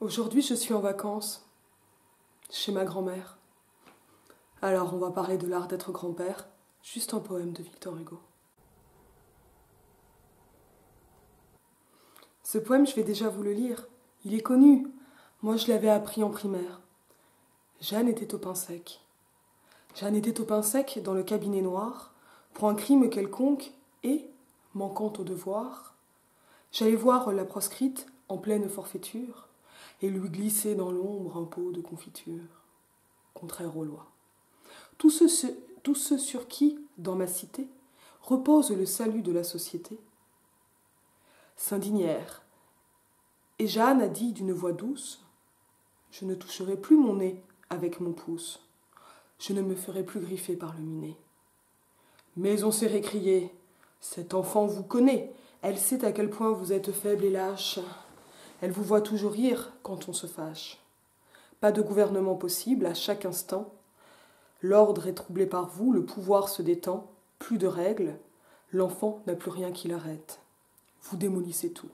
Aujourd'hui, je suis en vacances chez ma grand-mère. Alors, on va parler de l'art d'être grand-père, juste un poème de Victor Hugo. Ce poème, je vais déjà vous le lire. Il est connu. Moi, je l'avais appris en primaire. Jeanne était au pain sec. Jeanne était au pain sec dans le cabinet noir pour un crime quelconque et, manquant au devoir, j'allais voir la proscrite en pleine forfaiture et lui glisser dans l'ombre un pot de confiture, contraire aux lois. Tous ceux, sur qui, dans ma cité, repose le salut de la société, s'indignèrent, et Jeanne a dit d'une voix douce Je ne toucherai plus mon nez avec mon pouce, je ne me ferai plus griffer par le minet. Mais on s'est récrié Cet enfant vous connaît, elle sait à quel point vous êtes faible et lâche. Elle vous voit toujours rire quand on se fâche. Pas de gouvernement possible à chaque instant. L'ordre est troublé par vous, le pouvoir se détend, plus de règles, l'enfant n'a plus rien qui l'arrête. Vous démolissez tout.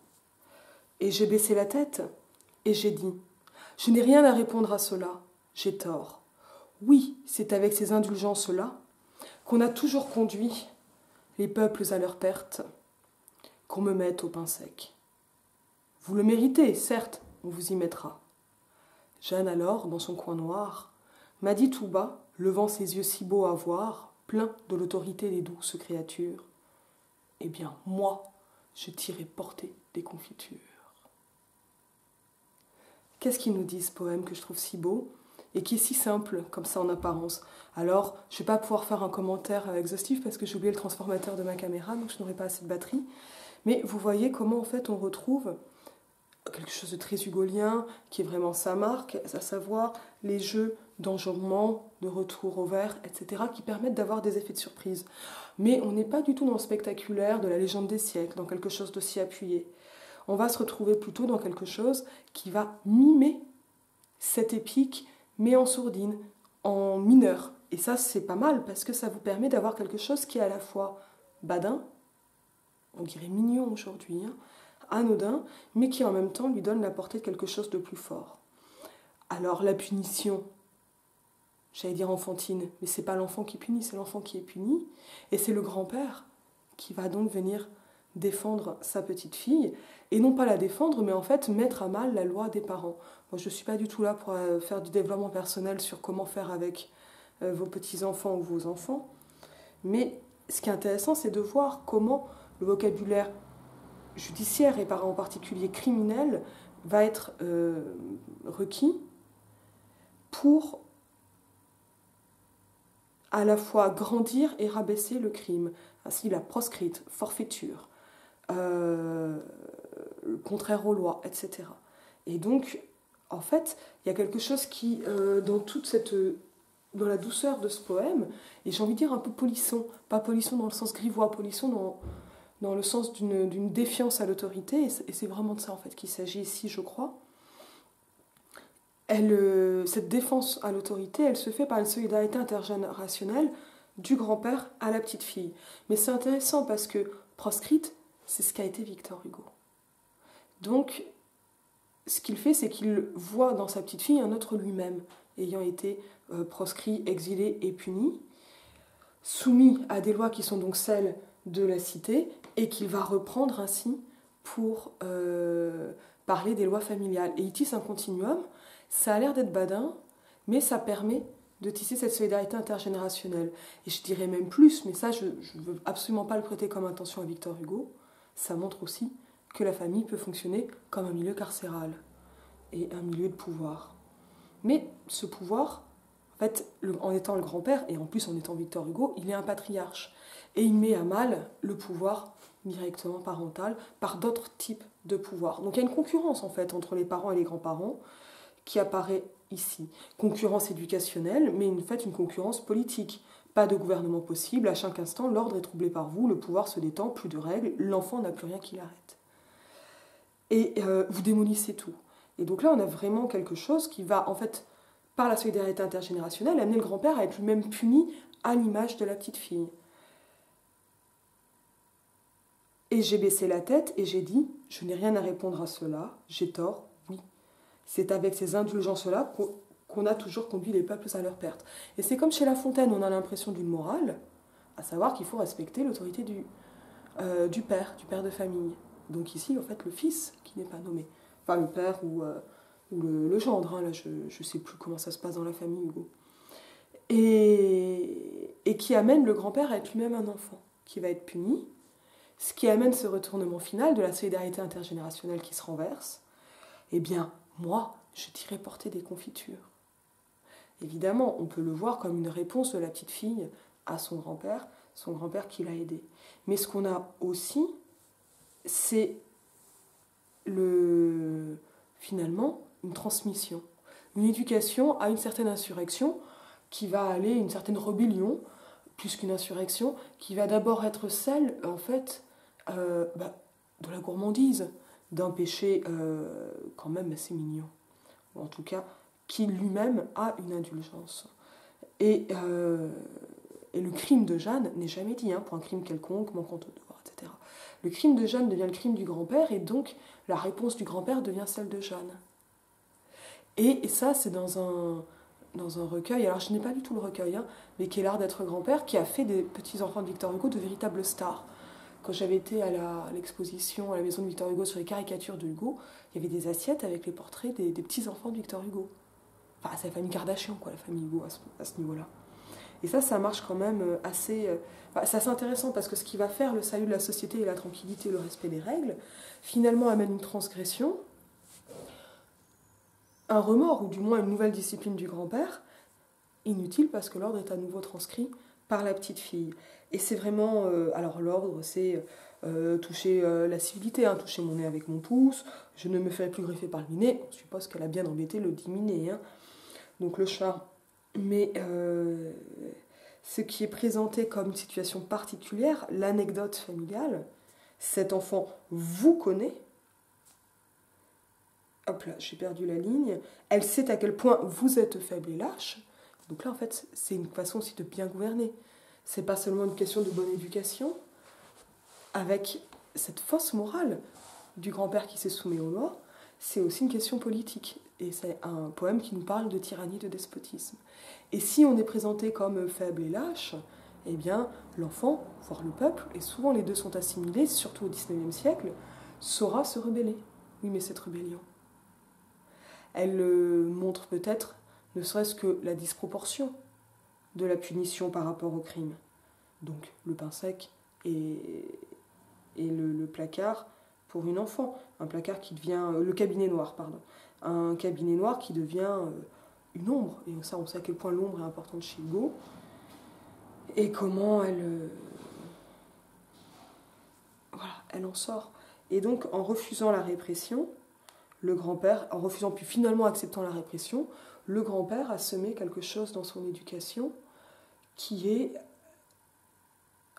Et j'ai baissé la tête, et j'ai dit Je n'ai rien à répondre à cela, j'ai tort. Oui, c'est avec ces indulgences-là qu'on a toujours conduit les peuples à leur perte, qu'on me mette au pain sec. Vous le méritez, certes, on vous y mettra. Jeanne alors, dans son coin noir, m'a dit tout bas, levant ses yeux si beaux à voir, pleins de l'autorité des douces créatures. Eh bien, moi, je t'irai porter des confitures. Qu'est-ce qu'il nous dit ce poème que je trouve si beau et qui est si simple comme ça en apparence? Alors, je ne vais pas pouvoir faire un commentaire exhaustif parce que j'ai oublié le transformateur de ma caméra, donc je n'aurai pas assez de batterie. Mais vous voyez comment en fait on retrouve quelque chose de très hugolien, qui est vraiment sa marque, à savoir les jeux d'enjambement, de retour au vert, etc., qui permettent d'avoir des effets de surprise. Mais on n'est pas du tout dans le spectaculaire de la légende des siècles, dans quelque chose d'aussi appuyé. On va se retrouver plutôt dans quelque chose qui va mimer cette épique, mais en sourdine, en mineur. Et ça, c'est pas mal, parce que ça vous permet d'avoir quelque chose qui est à la fois badin, on dirait mignon aujourd'hui, hein, anodin, mais qui en même temps lui donne la portée de quelque chose de plus fort. Alors la punition, j'allais dire enfantine, mais c'est pas l'enfant qui punit, c'est l'enfant qui est puni, et c'est le grand-père qui va donc venir défendre sa petite fille, et non pas la défendre, mais en fait mettre à mal la loi des parents. Moi, je ne suis pas du tout là pour euh, faire du développement personnel sur comment faire avec euh, vos petits-enfants ou vos enfants, mais ce qui est intéressant, c'est de voir comment le vocabulaire judiciaire et en particulier criminel va être euh, requis pour à la fois grandir et rabaisser le crime. Ainsi la proscrite, forfaiture, euh, contraire aux lois, etc. Et donc, en fait, il y a quelque chose qui, euh, dans toute cette dans la douceur de ce poème, et j'ai envie de dire un peu polisson, pas polisson dans le sens grivois, polisson dans, dans le sens d'une défiance à l'autorité, et c'est vraiment de ça en fait qu'il s'agit ici, je crois. Euh, cette défense à l'autorité, elle se fait par une solidarité intergénérationnelle du grand-père à la petite fille. Mais c'est intéressant parce que proscrite, c'est ce qu'a été Victor Hugo. Donc, ce qu'il fait, c'est qu'il voit dans sa petite fille un autre lui-même, ayant été euh, proscrit, exilé et puni, soumis à des lois qui sont donc celles de la cité et qu'il va reprendre ainsi pour euh, parler des lois familiales. Et il tisse un continuum, ça a l'air d'être badin, mais ça permet de tisser cette solidarité intergénérationnelle. Et je dirais même plus, mais ça je ne veux absolument pas le prêter comme intention à Victor Hugo, ça montre aussi que la famille peut fonctionner comme un milieu carcéral et un milieu de pouvoir. Mais ce pouvoir, en fait, en étant le grand-père, et en plus en étant Victor Hugo, il est un patriarche et il met à mal le pouvoir directement parental par d'autres types de pouvoirs. Donc il y a une concurrence en fait entre les parents et les grands-parents qui apparaît ici. Concurrence éducationnelle, mais en fait une concurrence politique. Pas de gouvernement possible, à chaque instant l'ordre est troublé par vous, le pouvoir se détend, plus de règles, l'enfant n'a plus rien qui l'arrête. Et euh, vous démolissez tout. Et donc là on a vraiment quelque chose qui va en fait par la solidarité intergénérationnelle amener le grand-père à être lui-même puni à l'image de la petite fille. Et j'ai baissé la tête et j'ai dit Je n'ai rien à répondre à cela, j'ai tort, oui. C'est avec ces indulgences-là qu'on a toujours conduit les peuples à leur perte. Et c'est comme chez La Fontaine, on a l'impression d'une morale, à savoir qu'il faut respecter l'autorité du, euh, père, du père de famille. Donc ici, en fait, le fils qui n'est pas nommé. Enfin, le père ou, euh, le, gendre, hein, là, je ne sais plus comment ça se passe dans la famille, Hugo. Et, qui amène le grand-père à être lui-même un enfant, qui va être puni, ce qui amène ce retournement final de la solidarité intergénérationnelle qui se renverse. Eh bien, moi, je dirais porter des confitures. Évidemment, on peut le voir comme une réponse de la petite fille à son grand-père, son grand-père qui l'a aidé. Mais ce qu'on a aussi, c'est le finalement une transmission, une éducation à une certaine insurrection qui va aller, une certaine rébellion, plus qu'une insurrection, qui va d'abord être celle, en fait, euh, bah, de la gourmandise, d'un péché euh, quand même assez mignon, ou en tout cas qui lui-même a une indulgence. Et, euh, et le crime de Jeanne n'est jamais dit, hein, pour un crime quelconque, manquant au devoir, etc. Le crime de Jeanne devient le crime du grand-père, et donc la réponse du grand-père devient celle de Jeanne. Et, ça, c'est dans un, dans un recueil, alors je n'ai pas lu tout le recueil, hein, mais qui est l'art d'être grand-père, qui a fait des petits-enfants de Victor Hugo de véritables stars. Quand j'avais été à l'exposition à, la maison de Victor Hugo sur les caricatures de Hugo, il y avait des assiettes avec les portraits des, petits-enfants de Victor Hugo. Enfin, c'est la famille Kardashian, quoi, la famille Hugo à ce, niveau-là. Et ça, ça marche quand même euh, assez... Euh, c'est assez intéressant parce que ce qui va faire le salut de la société et la tranquillité, le respect des règles, finalement amène une transgression, un remords, ou du moins une nouvelle discipline du grand-père, inutile parce que l'ordre est à nouveau transcrit par la petite fille. Et c'est vraiment, euh, alors l'ordre, c'est euh, toucher euh, la civilité, hein, toucher mon nez avec mon pouce, je ne me ferai plus greffer par le minet, on suppose qu'elle a bien embêté le diminé, hein. donc le chat. Mais ce qui est présenté comme une situation particulière, l'anecdote familiale, cet enfant vous connaît, hop là, j'ai perdu la ligne, elle sait à quel point vous êtes faible et lâche, donc là en fait c'est une façon aussi de bien gouverner c'est pas seulement une question de bonne éducation, avec cette fausse morale du grand-père qui s'est soumis aux lois, c'est aussi une question politique. Et c'est un poème qui nous parle de tyrannie, de despotisme. Et si on est présenté comme faible et lâche, eh bien, l'enfant, voire le peuple, et souvent les deux sont assimilés, surtout au XIXe siècle, saura se rebeller. Oui, mais cette rébellion, elle montre peut-être, ne serait-ce que la disproportion de la punition par rapport au crime. Donc le pain sec et, le, placard pour une enfant. Un placard qui devient. Euh, le cabinet noir, pardon. Un cabinet noir qui devient euh, une ombre. Et ça, on sait à quel point l'ombre est importante chez Hugo. Et comment elle. Euh, voilà, elle en sort. Et donc, en refusant la répression, le grand-père, en refusant puis finalement acceptant la répression, le grand-père a semé quelque chose dans son éducation qui est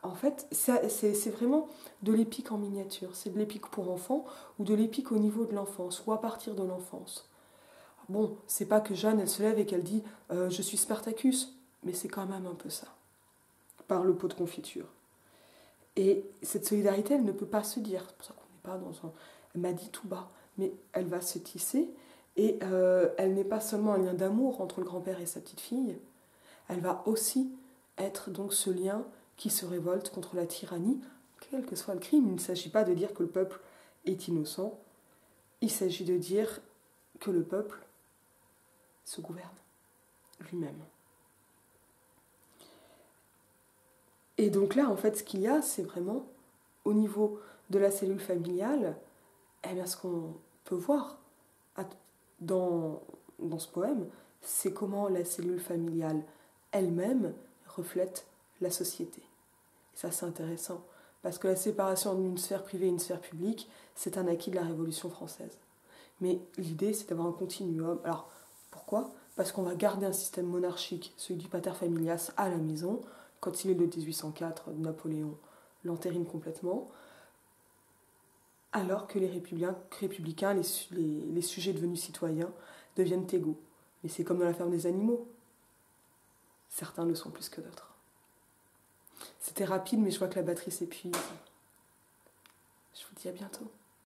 en fait, c'est vraiment de l'épique en miniature. C'est de l'épique pour enfants ou de l'épique au niveau de l'enfance ou à partir de l'enfance. Bon, c'est pas que Jeanne, elle se lève et qu'elle dit euh, Je suis Spartacus, mais c'est quand même un peu ça, par le pot de confiture. Et cette solidarité, elle ne peut pas se dire. C'est pour ça qu'on n'est pas dans un. Elle m'a dit tout bas, mais elle va se tisser et euh, elle n'est pas seulement un lien d'amour entre le grand-père et sa petite fille, elle va aussi être donc ce lien qui se révolte contre la tyrannie, quel que soit le crime. Il ne s'agit pas de dire que le peuple est innocent, il s'agit de dire que le peuple se gouverne lui-même. Et donc là, en fait, ce qu'il y a, c'est vraiment au niveau de la cellule familiale, eh bien, ce qu'on peut voir dans, dans ce poème, c'est comment la cellule familiale elle-même reflète la société. Ça, c'est intéressant, parce que la séparation d'une sphère privée et une sphère publique, c'est un acquis de la Révolution française. Mais l'idée, c'est d'avoir un continuum. Alors, pourquoi? Parce qu'on va garder un système monarchique, celui du pater familias, à la maison. Quand il est de 1804, Napoléon l'entérine complètement. Alors que les républicains, les, sujets devenus citoyens, deviennent égaux. Mais c'est comme dans la ferme des animaux. Certains le sont plus que d'autres. C'était rapide, mais je vois que la batterie s'épuise. Je vous dis à bientôt.